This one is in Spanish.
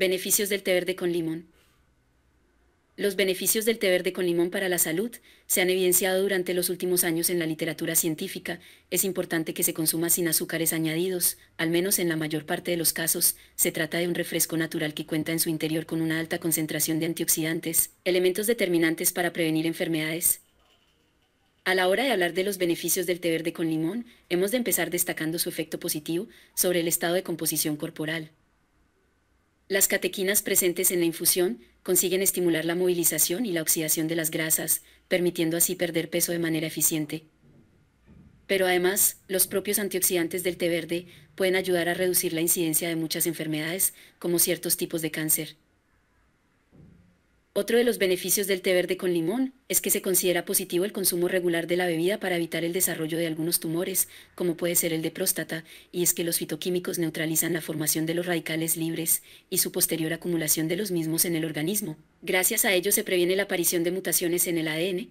Beneficios del té verde con limón. Los beneficios del té verde con limón para la salud se han evidenciado durante los últimos años en la literatura científica. Es importante que se consuma sin azúcares añadidos, al menos en la mayor parte de los casos. Se trata de un refresco natural que cuenta en su interior con una alta concentración de antioxidantes, elementos determinantes para prevenir enfermedades. A la hora de hablar de los beneficios del té verde con limón, hemos de empezar destacando su efecto positivo sobre el estado de composición corporal. Las catequinas presentes en la infusión consiguen estimular la movilización y la oxidación de las grasas, permitiendo así perder peso de manera eficiente. Pero además, los propios antioxidantes del té verde pueden ayudar a reducir la incidencia de muchas enfermedades, como ciertos tipos de cáncer. Otro de los beneficios del té verde con limón es que se considera positivo el consumo regular de la bebida para evitar el desarrollo de algunos tumores, como puede ser el de próstata, y es que los fitoquímicos neutralizan la formación de los radicales libres y su posterior acumulación de los mismos en el organismo. Gracias a ello se previene la aparición de mutaciones en el ADN,